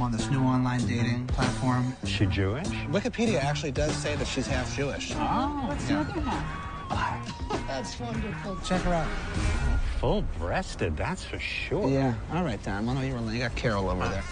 I'm on this new online dating platform. Is she Jewish? Wikipedia actually does say that she's half Jewish. Oh, What's the other half? That's wonderful. Check her out. full breasted, that's for sure. Yeah. All right, Don. Why don't you relax? You got Carol over there.